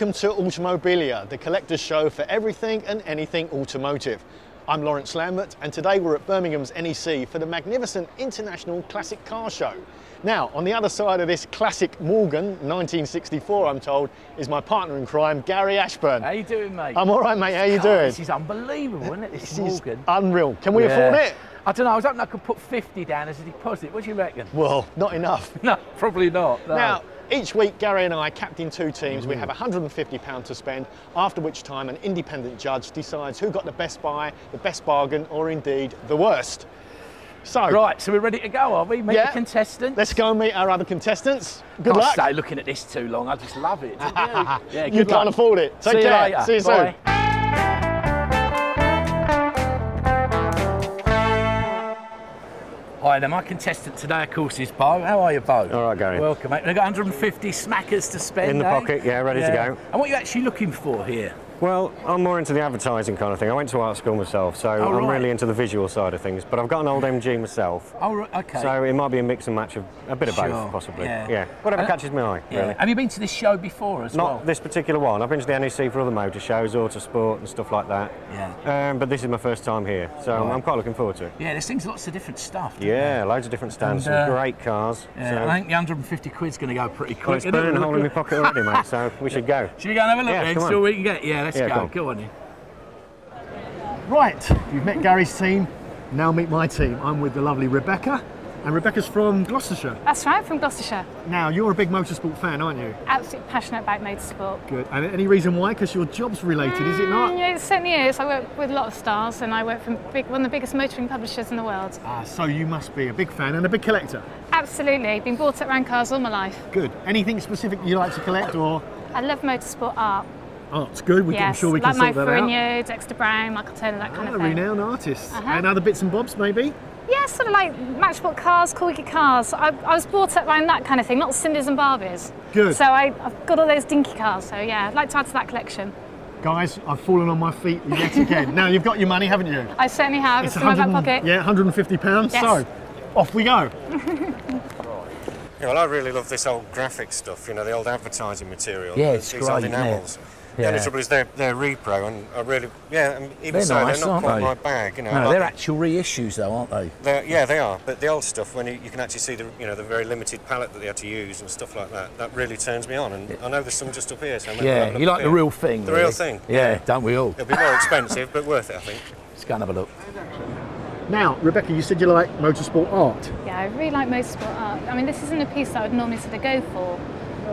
Welcome to Automobilia, the collector's show for everything and anything automotive. I'm Lawrence Lambert and today we're at Birmingham's NEC for the magnificent International Classic Car Show. Now, on the other side of this classic Morgan, 1964 I'm told, is my partner in crime, Gary Ashburn. How you doing, mate? I'm all right, mate. How you God, doing? This is unbelievable, isn't it? This, This is Morgan. unreal. Can we Yeah. afford it? I don't know. I was hoping I could put 50 down as a deposit. What do you reckon? Well, not enough. No, probably not. No. Now, each week, Gary and I, captain two teams, Mm. we have £150 to spend, after which time an independent judge decides who got the best buy, the best bargain, or indeed the worst. So, right, so we're ready to go, are we? Meet Yeah. the contestants. let's go and meet our other contestants. Good Can't luck. stay looking at this too long. I just love it. you? yeah, you can't luck. afford it. Take See you care. later. See you Bye. soon. Hi there, my contestant today, of course, is Bo. How are you, Bo? All right, Gary. Welcome, mate. We've got 150 smackers to spend. In the eh? pocket, yeah, ready to go. And what are you actually looking for here? Well, I'm more into the advertising kind of thing. I went to art school myself, so I'm Oh, really into the visual side of things. But I've got an old MG myself, Oh, okay. so it might be a mix and match of a bit of Sure, both, possibly. yeah. Whatever Uh, catches my eye, yeah. really. Have you been to this show before as Not well? this particular one. I've been to the NEC for other motor shows, Autosport and stuff like that. Yeah. Um, but this is my first time here, so I'm- Right. I'm quite looking forward to it. Yeah, there's things, lots of different stuff. Yeah, loads of different stands, And, some uh, great cars. there? so, I think the 150 quid's going to go pretty quick. well, it's burning a hole in my pocket already, mate, so we should go. Should we go and have a look Yeah, then? come See on. what we can get. Yeah, let's Yeah, go. come on. Go on then. Right, you've met Gary's team. Now meet my team. I'm with the lovely Rebecca, and Rebecca's from Gloucestershire. That's right, from Gloucestershire. Now, you're a big motorsport fan, aren't you? Absolutely passionate about motorsport. Good. And any reason why? Because your job's related, is it not? Mm, yeah, it certainly is. I work with a lot of stars and I work for big, one of the biggest motoring publishers in the world. Ah, so you must be a big fan and a big collector. Absolutely. Been brought up around cars all my life. Good. Anything specific you like to collect or? I love motorsport art. Oh, it's good. We can, I'm yes, sure we like can Mike sort that out. Ferrigno, Dexter Brown, Michael Turner, that kind Ah, of thing. renowned artists. Uh-huh. And other bits and bobs, maybe? Yeah, sort of like Matchbox cars, corgi cars. I, I was brought up around that kind of thing, not Sindys and Barbies. Good. So I, I've got all those dinky cars. So yeah, I'd like to add to that collection. Guys, I've fallen on my feet yet again. now, you've got your money, haven't you? I certainly have. It's, in my back pocket. Yeah, 150 pounds. Yes. So, off we go. Yeah, well, I really love this old graphic stuff, you know, the old advertising material. Yeah, it's old great, isn't it? enamels. The only Yeah. trouble is they're, they're repro, and I really, yeah, and even They're so, nice, they're not aren't quite they? my bag, you know. No, like they're actual reissues though, aren't they? they're- yeah, they are. But the old stuff, when you, you can actually see the, you know, the very limited palette that they had to use and stuff like that, that really turns me on. And I know there's some just up here, so maybe I'll have a Yeah, you like the here. real thing. The really. real thing. Yeah, don't we all? It'll be more expensive, but worth it, I think. Let's go and have a look. Now, Rebecca, you said you like motorsport art. Yeah, I really like motorsport art. I mean, this isn't a piece that I would normally sort of go for,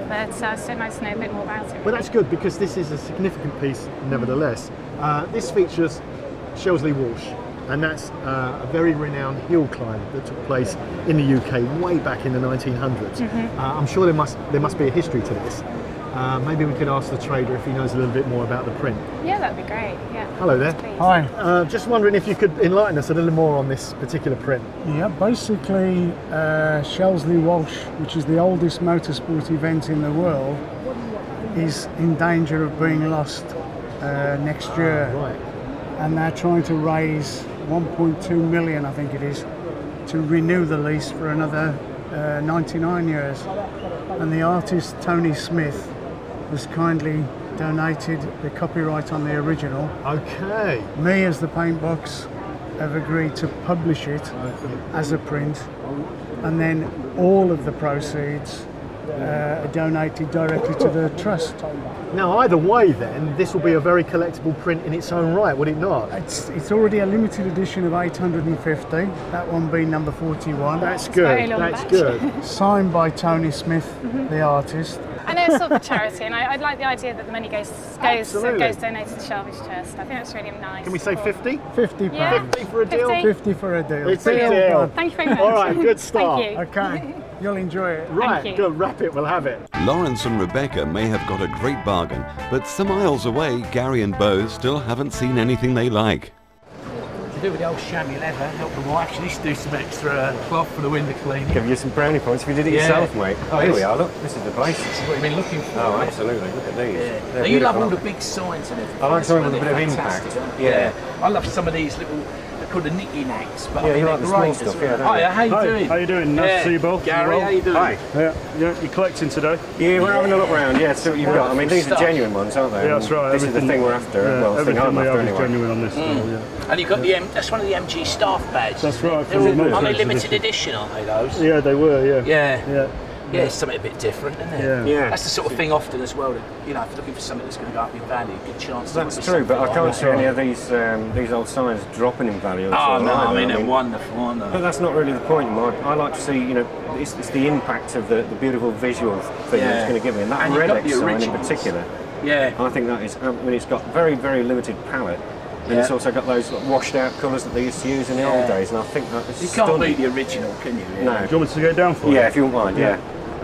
but uh, to know a bit more about it. Well, that's good because this is a significant piece, nevertheless. Uh, this features Shelsley Walsh, and that's uh, a very renowned hill climb that took place in the UK way back in the 1900s. Uh, I'm sure there must there must be a history to this. Uh, maybe we could ask the trader if he knows a little bit more about the print. Yeah, that'd be great. Yeah. Hello there. Please. Uh, just wondering if you could enlighten us a little more on this particular print. Yeah, basically, uh, Shelsley Walsh, which is the oldest motorsport event in the world, is in danger of being lost uh, next year. Right. And they're trying to raise 1.2 million, I think it is, to renew the lease for another uh, 99 years. And the artist Tony Smith has kindly donated the copyright on the original Okay. me as the paint box have agreed to publish it as a print and then all of the proceeds uh, are donated directly to the trust. Now, either way, then this will be a very collectible print in its own right, would it not? It's, it's already a limited edition of 850, that one being number 41, That's good. That's batch. good. signed by Tony Smith, the artist. I know it's sort of a charity, and I, I'd like the idea that the money goes goes Absolutely. goes donated to Shelsley Trust. I think that's really nice. Can we say 50? 50 Yeah. pounds. 50 for a deal? 50. 50 for a deal. It's a Deal deal. Thank you very much. All right, good start. Thank you. Okay, you'll enjoy it. Right, you. good. Wrap it. We'll have it. Lawrence and Rebecca may have got a great bargain, but some miles away, Gary and Bo still haven't seen anything they like. To do with the old chamois leather, help the wife. She needs to do some extra uh, cloth for the window cleaning. Give you some brownie points if you did it Yeah. yourself, mate. Oh, here we are. Look, this is the place. This is what you've been looking for. Oh, absolutely. Look at these. Yeah. Now, you love all the big signs and everything. I like something with a bit of impact. aren't? Yeah. I love some of these little called the nicky nacks, but Yeah, I mean, you they're like the small great stuff, as yeah, well. don't you? Hiya, how you Hi, doing? how you doing? Nice to see you both. Gary, well? how you doing? Hi. Yeah, yeah, you're collecting today? Yeah, we're having a look round. Yeah, see what you've got. I mean, these are genuine ones, aren't they? Yeah, that's right. This is the thing we're after. Yeah, well, the thing everything I'm we after anyway. genuine on this. Mm. style, yeah. And you've got the M, that's one of the MG staff badges. That's right, They're for all, are they limited limited edition, aren't they, those? Yeah, they were. Yeah. Yeah. Yeah. Yeah, it's something a bit different, isn't it? Yeah. Yeah. That's the sort of thing often as well. That, you know, if you're looking for something that's going to go up in value, good chance. That's might true, but I can't like see any of these um, these old signs dropping in value. Oh all no, I either. mean they're wonderful, aren't But that's not really the point, Mark. I like to see, you know, it's, it's the impact of the, the beautiful visual thing Yeah. that it's going to give me. And that And Redex sign in particular, Yeah. I think that is, I mean, it's got very, very limited palette. And it's also got those like, washed out colours that they used to use in the Yeah. old days, and I think that is You can't stunning. beat the original, can you? No. Do you want me to go down for Yeah, you? if you wouldn't mind, yeah.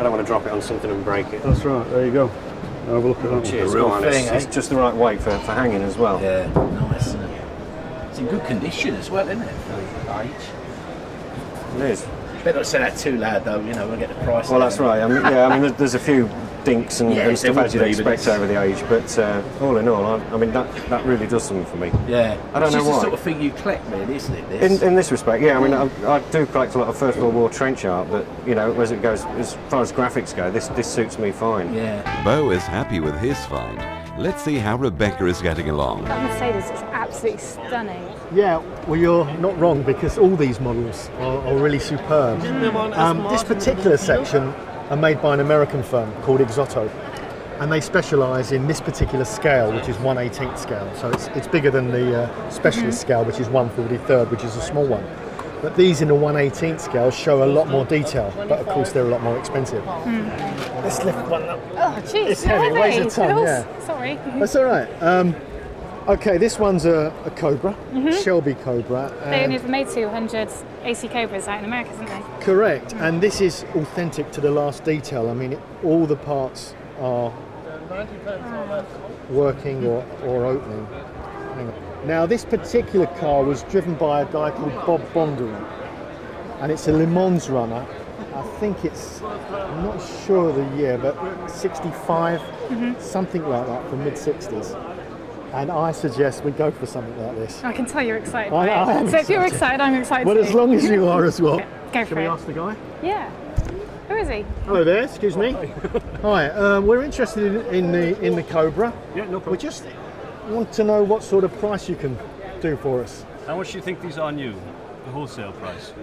Yeah. I don't want to drop it on something and break it. That's right. There you go. I'll have a look at that. one. Cheers. real go it's- thing, eh? it's just the right weight for, for hanging as well. Yeah, nice. Isn't it? It's in good condition as well, isn't it? For the age. It is. Better not say that too loud though. You know, we'll get the price. Well, that's right. I mean, yeah, I mean, there's, there's a few dinks and, Yeah, and stuff as you'd expect over the age, but uh, all in all, I, I mean, that, that really does something for me. Yeah. I don't it's know just why. the sort of thing you collect, really, isn't it? This. In, in this respect, yeah, I mean, I, I do collect a lot of First World War trench art, but you know, as it goes, as far as graphics go, this this suits me fine. yeah. Bo is happy with his find. Let's see how Rebecca is getting along. That Mercedes is absolutely stunning. Yeah, well, you're not wrong because all these models are, are really superb. Um, this particular section are made by an American firm called Exoto, and they specialise in this particular scale, which is 1/18th scale. So it's, it's bigger than the uh, specialist scale, which is 1/43rd, which is a small one. But these in the 1/18th scale show a lot more detail, but of course they're a lot more expensive. Let's lift one up. Oh, jeez, It's heavy, weighs a ton, yeah. Sorry. That's all right. Um, okay, this one's a, a Cobra, mm-hmm. Shelby Cobra. They only ever made 200 AC Cobras out in America, isn't they? Correct, mm. and this is authentic to the last detail. I mean, it, all the parts are working or, or opening. Now, this particular car was driven by a guy called Bob Bondurant, and it's a Le Mans runner. I think it's, I'm not sure of the year, but 65, mm-hmm. something like that, from mid 60s. And I suggest we go for something like this. I can tell you're excited. I- I am so if you're excited. excited, I'm excited. Well, too. as long as you are as well. Okay, go for Shall we it. ask the guy? Yeah. Who is he? Hello there, excuse me. Hi, um, we're interested in, in the in the Cobra. Yeah, no We just want to know what sort of price you can do for us. How much do you think these are new? The wholesale price?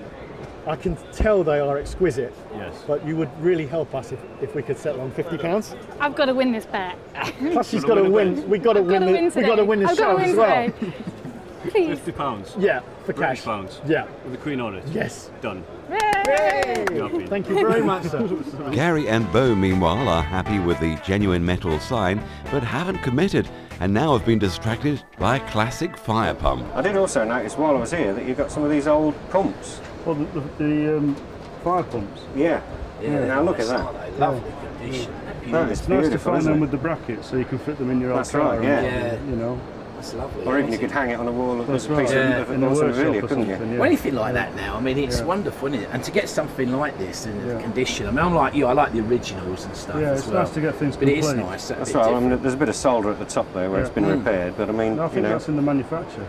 I can tell they are exquisite, Yes. but you would really help us if, if we could settle on fifty pounds. I've got to win this bet. Plus, she's Gotta win. We got to I've win. got to The, win we today. got to win the show got to win as well. Please. Fifty pounds. Yeah, for British cash. pounds. Yeah. With the Queen on it. Yes. Done. Yay! You're happy. Thank you very much, sir. Gary and Bo, meanwhile, are happy with the genuine metal sign, but haven't committed, and now have been distracted by a classic fire pump. I did also notice while I was here that you've got some of these old pumps. Well, the, the, the um, fire pumps. Yeah. Yeah. Now look at that. Lovely condition. That Beautiful. It's nice to find them it? with the brackets so you can fit them in your That's old car right, and, yeah. Yeah. You know. That's lovely. Or even you could hang it on a wall That's as a right. piece Yeah. of, in of a awesome workshop regalia, or couldn't you? something. Yeah. Well, anything like that now, I mean, it's Yeah. wonderful, isn't it? And to get something like this in Yeah. condition, I mean, I'm like you, I like the originals and stuff Yeah, as it's well. nice to get things But it is nice. that That's right. I mean, there's a bit of solder at the top there where Yeah. it's been mm. repaired, but I mean, No, I you think know, that's in the manufacture.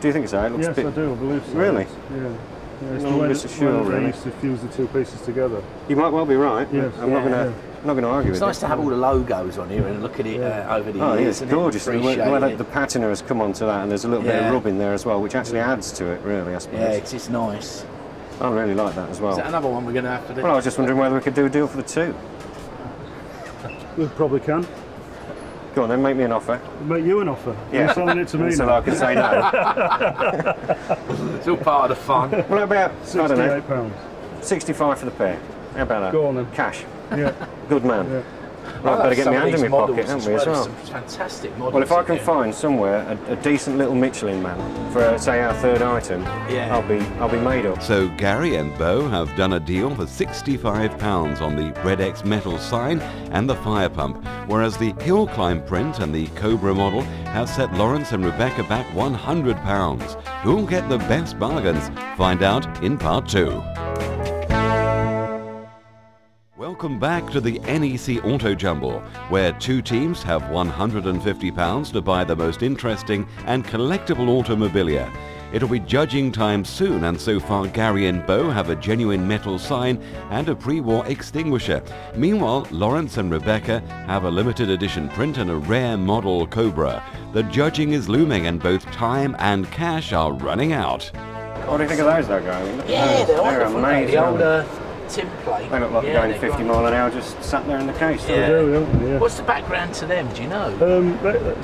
do you think so? It looks Yes, a bit. I do. I believe so. Really? Yeah. Yeah, it's No, the way, Mr. that, Sure, way that really. they used to fuse the two pieces together. You might well be right. Yes. I'm not gonna, Yeah. I'm not gonna argue It's with nice you. to have all the logos on here and look at it uh, over the Oh, yeah, years. it's isn't it? gorgeous. The way, the, way that it. the patina has come onto that, and there's a little bit Yeah. of rubbing there as well, which actually adds to it, really, I suppose. Yeah, it's, it's nice. I really like that as well. Is that another one we're going to have to do? Well, I was just wondering whether we could do a deal for the two. We probably can. Go on then, make me an offer. Make you an offer. Yeah. You're selling it to me so now. I can say no. It's all part of the fun. well, how about, I don't know, Sixty-eight pounds. 65 for the pair. How about that? Go on then. Cash. Yeah. Good man. Yeah. Right, better get Some my hand in my pocket, haven't we, as well? Fantastic models. Well, if I can there. find somewhere a, a decent little Michelin man for, uh, say, our third item, Yeah. I'll be, I'll be made up. So Gary and Bo have done a deal for £65 on the Redex metal sign and the fire pump, whereas the hill climb print and the Cobra model have set Lawrence and Rebecca back £100. Who'll get the best bargains? Find out in part two. Welcome back to the NEC Auto Jumble, where two teams have £150 to buy the most interesting and collectible automobilia. It'll be judging time soon, and so far Gary and Bo have a genuine metal sign and a pre-war extinguisher. Meanwhile, Lawrence and Rebecca have a limited edition print and a rare model Cobra. The judging is looming, and both time and cash are running out. What do you think of those, though, Gary? Yeah, they're They're wonderful. aren't they? amazing. The aren't old they? Tin plate. They look like yeah, they're going 50 great. mile an hour just sat there in the case. Yeah. Do, don't they? Yeah. What's the background to them? Do you know? Um, they,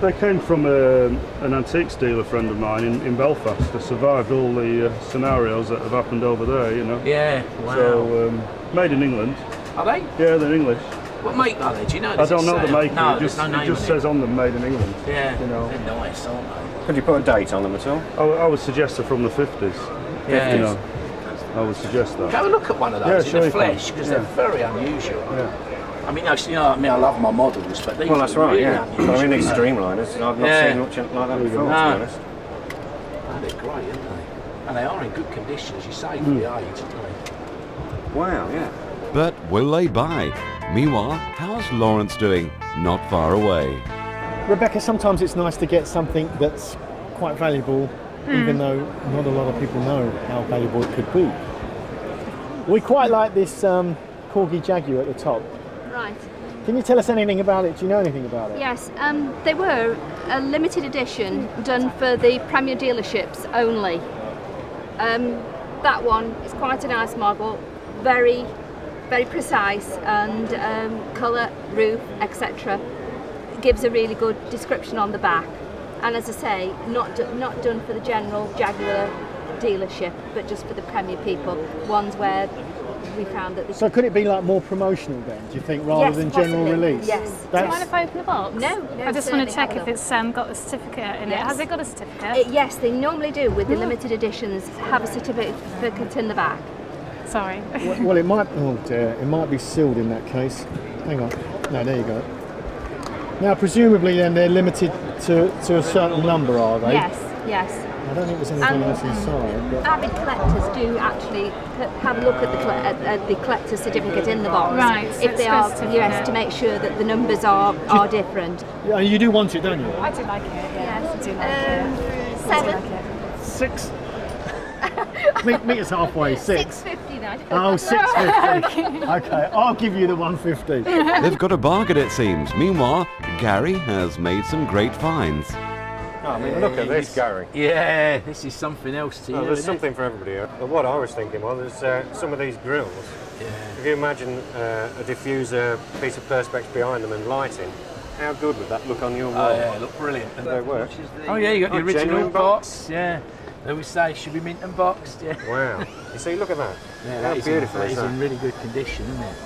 they came from um an antiques dealer friend of mine in, in Belfast. They survived all the uh, scenarios that have happened over there, you know. yeah. Wow. So, um, made in England. are they? Yeah, they're English. What make are they? Do you know? I Does it don't know the make. No, it just, there's no it just on says on them made in England. Yeah. you know. They're nice, aren't they? Could you put a date on them at all? I, I would suggest they're from the 50s. Yeah. You know, I would suggest that. Have a look at one of Yeah, those sure in the flesh because Yeah. they're very unusual. Yeah. I mean, actually, you know, I mean, I love my models, but these Well, that's are right, really yeah. But I mean, these unusual. streamliners, I've not Yeah. seen much like that before, to be honest. Oh, they're great, aren't they? And they are in good condition, as you say, for Hmm. the age, aren't they? Wow, yeah. But will they buy? Meanwhile, how's Lawrence doing? Not far away. Rebecca, sometimes it's nice to get something that's quite valuable, even though not a lot of people know how valuable it could be. We quite like this um, Corgi Jaguar at the top. Right. Can you tell us anything about it? Do you know anything about it? Yes, um, they were a limited edition done for the Premier dealerships only. Um, that one is quite a nice model, very, very precise, and um, colour, roof, etc. Gives a really good description on the back. And as I say, not do, not done for the general Jaguar dealership, but just for the Premier people. Ones where we found that the So could it be like more promotional then? Do you think rather Yes, than general possibly, release? yes. Do you mind if I open the box? No, no, I just want to check if look. it's um, got a certificate in it. Has it got a certificate? Uh, yes, they normally do with the limited editions. Have a certificate in the back. Sorry. well, it might. Oh dear, it might be sealed in that case. Hang on. No, there you go. Now, presumably, then they're limited to, to a certain number, are they? Yes, yes. I don't think there's anything And- else inside. But Avid collectors do actually have a look at the, colle- at, at the collector's certificate in the box. Right, so if it's they got a are, certificate. yes, to make sure that the numbers are, are different. yeah, you do want it, don't you? I do like it. Yeah, Yes. I do like Um, it. Seven. like it. Six. meet, meet us halfway. Six. Six fifty now. Oh, 650. okay, I'll give you the 150. They've got a bargain, it seems. Meanwhile, Gary has made some great finds. Oh, I mean, look at this, Gary. Yeah, this is something else to you. Oh, there's isn't it? something for everybody here. But what I was thinking was, is uh, some of these grills, Yeah. if you imagine uh, a diffuser, piece of perspex behind them and lighting, how good would that look on your wall? Oh, yeah, look brilliant. And they work. Oh, yeah, you got the Oh, original box. box. Yeah. They always say, should be mint and boxed. Yeah. Wow. You see, look at that. Yeah, that is, beautiful in, that is is in really good condition, isn't it?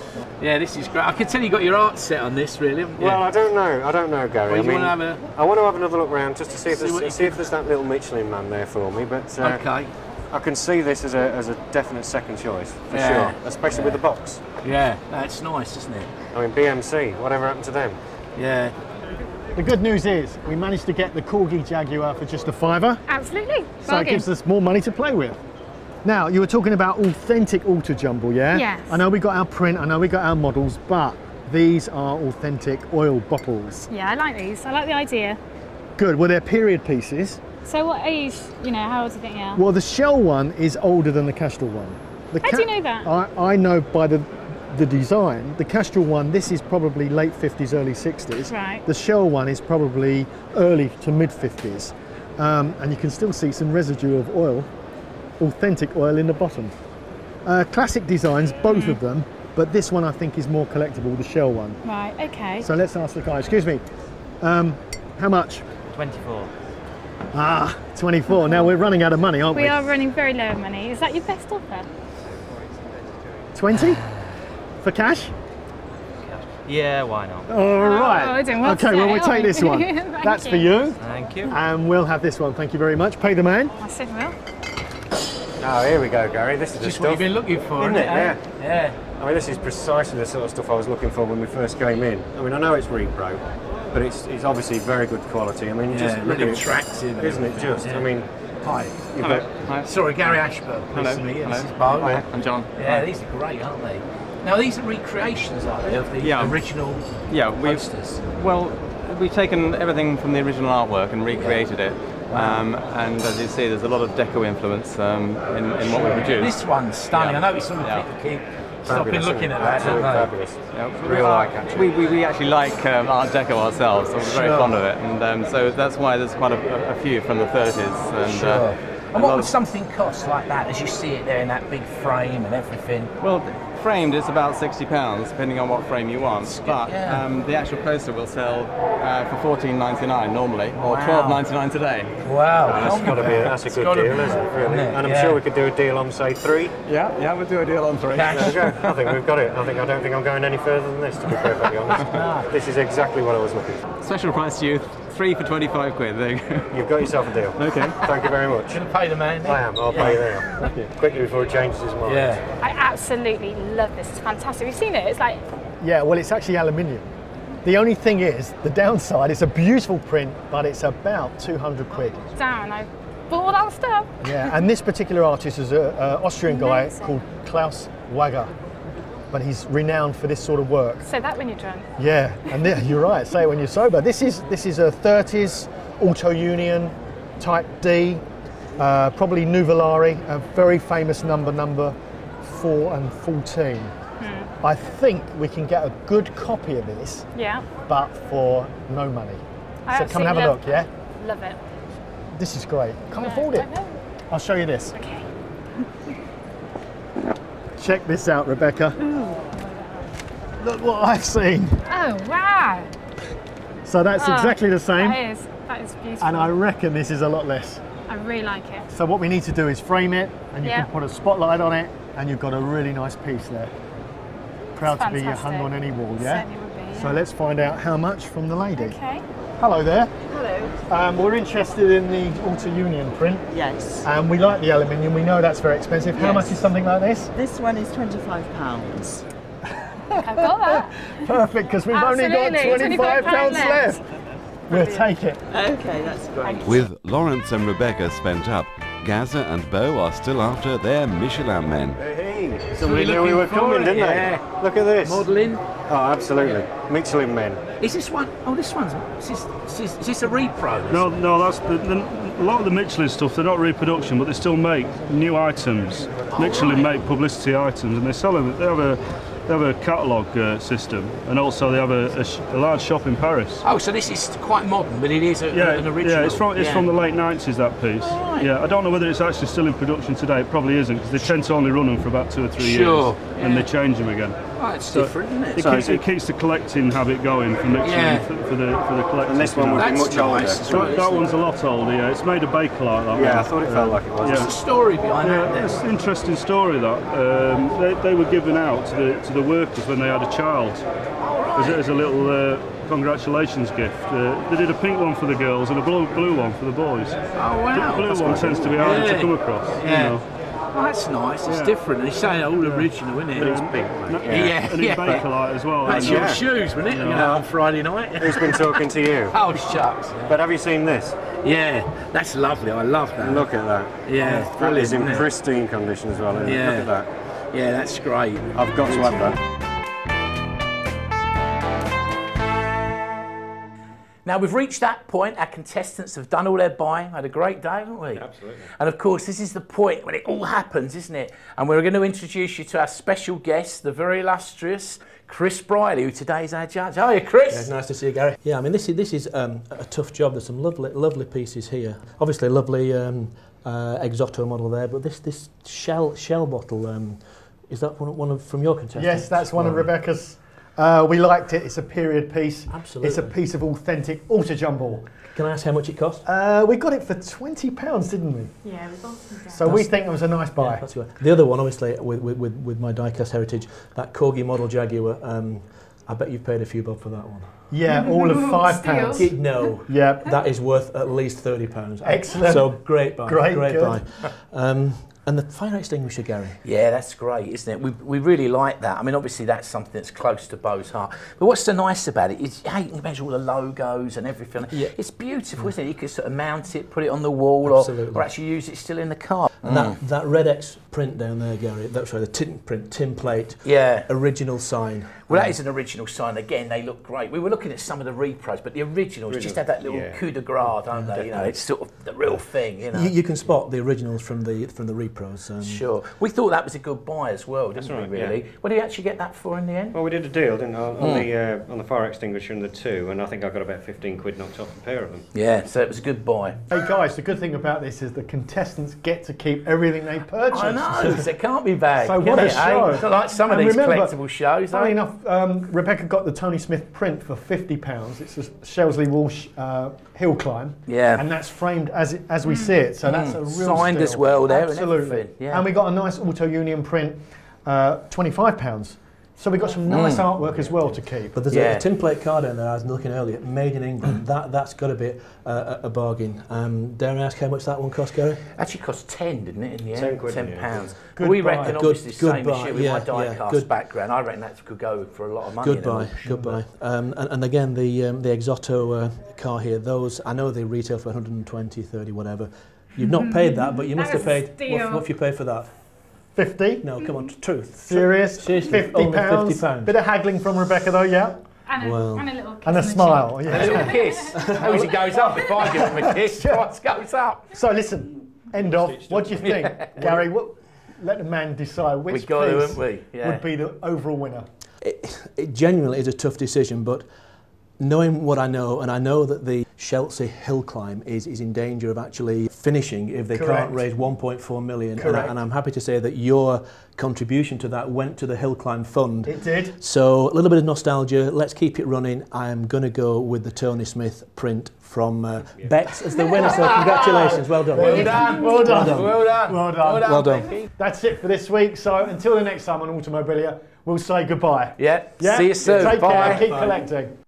Yeah, this is great. I can tell you got your art set on this, really. haven't? Well, I don't know. I don't know, Gary. Well, I mean, wanna have I want to have another look round just to see if See what there's, see if there's that little Michelin man there for me. But uh, okay. I can see this as a, as a definite second choice for Yeah. sure, especially with the box. Yeah, that's nice, isn't it? I mean, BMC. Whatever happened to them? Yeah. The good news is we managed to get the Corgi Jaguar for just a fiver, Absolutely. so it gives us more money to play with. Now, you were talking about authentic auto jumble, yeah? Yes. I know we got our print, I know we got our models, but these are authentic oil bottles. Yeah, I like these. I like the idea. Good. Well, they're period pieces. So what age, you know, how old do you think you are? Well, the Shell one is older than the Castrol one. The How do you know that? I, I know by the the design. The Castrol one, this is probably late 50s, early 60s. Right. The Shell one is probably early to mid 50s. Um, and you can still see some residue of oil, authentic oil in the bottom. Uh, classic designs, both Hmm. of them, but this one I think is more collectible, the Shell one. Right, okay. So let's ask the guy, excuse me, um, how much? 24. Ah, 24. Now we're running out of money, aren't we? we are running very low on money. Is that your best offer? 20? For cash? Yeah, why not? All right. we're well okay, today, well, we'll take we? this one. Thank That's for you. you. Thank you. And we'll have this one. Thank you very much. Pay the man. I said well. Oh, here we go, Gary. This is the Just what stuff. you've been looking for, Isn't isn't it? eh? Yeah. I mean, this is precisely the sort of stuff I was looking for when we first came in. I mean, I know it's repro, but it's, it's obviously very good quality. I mean, Yeah, just look really at it, attractive and isn't it? Just, yeah. I mean, Hi. Hello. Hi. Sorry, Gary Ashburn. Hello. Nice to. This Hello. is Bo. Hiya. I'm John. Yeah, these are great, aren't they? Now, these are recreations, are they, of the Yeah. original Yeah, we've posters? well, we've taken everything from the original artwork and recreated it. Um, and as you see, there's a lot of deco influence um, in, in what we produce. This one's stunning. Yeah. I know some Yeah. people keep stopping Fabulous, looking at that. Absolutely don't fabulous. Yeah, Real uh, eye-catching. We, we, we actually like um, Art Deco ourselves, so we're very Sure. fond of it, and um, so that's why there's quite a, a few from the 30s. And, Sure. uh, and what would something cost like that as you see it there in that big frame and everything? Well, framed it's about sixty pounds, depending on what frame you want. But yeah. um, the actual poster will sell uh, for fourteen ninety nine normally, or Wow. twelve ninety nine today. Wow. That's got to be a, that's a good deal, be, isn't it? Really? isn't it? And I'm Yeah. sure we could do a deal on say three. Yeah, yeah, we'll do a deal on three. Cash. There we go. I think we've got it. I think I don't think I'm going any further than this, to be perfectly honest. this is exactly what I was looking for. Special price to you, three for twenty five quid. There you go. You've got yourself a deal. Okay. Thank you very much. Gonna pay the man. then? I am. I'll pay you now. Quickly before he changes his mind. Yeah. I absolutely love this. It's fantastic. We've seen it. It's like Yeah, well, it's actually aluminium. The only thing is, the downside, it's a beautiful print, but it's about 200 quid. down. I bought all that stuff. Yeah, and this particular artist is an Austrian guy Amazing. called Klaus Wagger, but he's renowned for this sort of work. Say that when you're drunk. Yeah, and th- you're right. Say it when you're sober. This is this is a 30s Auto Union Type D, uh, probably Nuvolari, a very famous number, number four and 14. I think we can get a good copy of this, Yeah. but for no money. I so come and have a look. Yeah, Love it. this is great. Can't Yeah, afford it. I know. I'll show you this. Okay. Check this out, Rebecca. Look what I've seen. Oh wow. So that's Oh, exactly the same, That is. That is beautiful. and I reckon this is a lot less. I really like it. So what we need to do is frame it, and you Yeah. can put a spotlight on it, and you've got a really nice piece there. Proud to be hung on any wall, yeah? Certainly would be, So let's find out how much from the lady. Okay. Hello there. Hello. Um, we're interested in the Auto Union print, Yes. and we like the aluminium. We know that's very expensive. How Yes. much is something like this? This one is twenty-five pounds. I've got that. Perfect, because we've only got Absolutely, 25 pounds left. left. We'll take it. Okay, that's great. With Lawrence and Rebecca spent up, Gazza and Bo are still after their Michelin men. Hey, So we're knew we were coming, it, didn't yeah. they? Look at this. Modelling. Oh, absolutely. Michelin men. Is this one? Oh, this one's. Is this, is this, is this a repro? No, no, that's the, the, a lot of the Michelin stuff. They're not reproduction, but they still make new items. Oh, Michelin make publicity items, and they sell them. They have a they have a catalogue uh, system, and also they have a, a, sh- a large shop in Paris. Oh, so this is quite modern, but it is a, Yeah, an original. yeah, it's from it's Yeah. from the late nineties that piece. right. Yeah, I don't know whether it's actually still in production today. It probably isn't because they tend to only run them for about two or three Sure, years, and they change them again. Oh, it's So different, isn't it? It, So keeps, is it- it keeps the collecting habit going for Michelin Yeah. for, for the for the collectors. And this one would be much older. nice. That, that one's a lot older. Yeah, it's made of Bakelite. That Yeah, I thought it felt like it was. What's Yeah. the story behind Yeah, that? it's an interesting story that um, they, they were given out to the, to the workers when they had a child as, a, as a little uh, congratulations gift. Uh, they did a pink one for the girls and a blue, blue one for the boys. Oh wow. the blue one tends to be harder Yeah. to come across. Yeah. You know. Oh, that's nice. It's Yeah. different. They say all original, isn't it? It's pink, mate. Yeah, yeah. And in Bakelite as well. That's your uh, shoes, wasn't it? You know, on Friday night. Who's been talking to you? Oh, shucks. Yeah. But have you seen this? yeah, that's lovely. I love that. Look at that. Yeah, That brilliant, is in isn't it? pristine condition as well. Isn't Yeah. it? Look at that. Yeah, that's great. I've got to have that. Now we've reached that point. Our contestants have done all their buying. Had a great day, haven't we? Absolutely. And of course, this is the point when it all happens, isn't it? And we're going to introduce you to our special guest, the very illustrious Chris Briley, who today is our judge. How are you, Chris? Yeah, nice to see you, Gary. Yeah, I mean, this is this is um, a tough job. There's some lovely, lovely pieces here. Obviously, a lovely um, uh, Exoto model there, but this this shell shell bottle um, is that one, one of, from your contestants? Yes, that's one of Right. Rebecca's. Uh, we liked it. It's a period piece. Absolutely. It's a piece of authentic auto jumble. Can I ask how much it cost? Uh, we got it for twenty pounds, didn't we? Yeah, we got some down. So we think it was a nice buy. Yeah, that's good. The other one, obviously, with, with, with, with my diecast heritage, that Corgi model Jaguar. Um, I bet you've paid a few bob for that one. Yeah, all of five pounds. No, Yeah. that is worth at least thirty pounds. Excellent. So great buy. Great, great good. buy. Um, and the fire extinguisher, Gary. Yeah, that's great, isn't it? We, we really like that. I mean, obviously, that's something that's close to Bo's heart. But what's so nice about it is how you can measure all the logos and everything. Yeah. It's beautiful, mm. isn't it? You can sort of mount it, put it on the wall, or, or actually use it still in the car. And that, that Redex print down there, Gary, that, sorry, the tin print, tin plate, Yeah. original sign. Well, that is an original sign. Again, they look great. We were looking at some of the repros, but the originals just have that little yeah. coup de grace, don't they? You know, it's sort of the real thing. You know. You, you can spot the originals from the from the repros. Um, Sure. We thought that was a good buy as well, didn't right, we? yeah. Really. What did you actually get that for in the end? Well, we did a deal, didn't we, on, on Mm. the uh, on the fire extinguisher and the two, and I think I got about 15 quid knocked off a pair of them. Yeah. So it was a good buy. Hey guys, the good thing about this is the contestants get to keep everything they purchase. I know. so it can't be bad. So what a it, eh? show! Not like some of these remember, collectible shows. Funny eh? enough, um, Rebecca got the Tony Smith print for fifty pounds. It's a Shelsley Walsh uh, hill climb. Yeah. and that's framed as it, as we see it. So that's a real Signed steal. as well there Absolutely. everything, yeah. And we got a nice Auto Union print, uh, twenty five pounds. So we got some nice Mm. artwork as well to keep. But there's Yeah. a, a tin plate card in there. I was looking earlier, made in England. that that's got to be uh, a, a bargain. Um, dare I ask how much that one cost, Gary? Actually cost 10, didn't it, in the end? 10 Ten yeah. pounds. Good we buy. reckon, Good- obviously, good same buy, as with yeah, my yeah, die-cast good. background, I reckon that could go for a lot of money. Good in buy, good but- buy. Um, and, and again, the um, the Exoto uh, car here, those I know they retail for 120, 30, whatever. You've not paid that, but you must have paid. steal. What, what have you paid for that? Fifty. No, come on, truth. Serious? Seriously, fifty only pounds. 50 pounds. Bit of haggling from Rebecca though, yeah. And a, Well. and a little kiss And a smile. cheek. And a little kiss. Always it goes up if I give him a kiss. Twice goes up. So listen, end off. What do you think, Gary? What, let the man decide which We got piece haven't we? Yeah. would be the overall winner. It, it genuinely is a tough decision, but knowing what I know, and I know that the Shelsley hill climb is, is in danger of actually finishing if they Correct. can't raise 1.4 million. And, I, Correct. and I'm happy to say that your contribution to that went to the hill climb fund. It did. So a little bit of nostalgia. Let's keep it running. I am going to go with the Tony Smith print from uh, Bex as the winner. So congratulations, well done. Well done. Well done. Well done. Well done. Well done. Becky. That's it for this week. So until the next time on Automobilia, we'll say goodbye. Yeah. Yeah? See you soon. Take Bye. care. Keep Bye. collecting.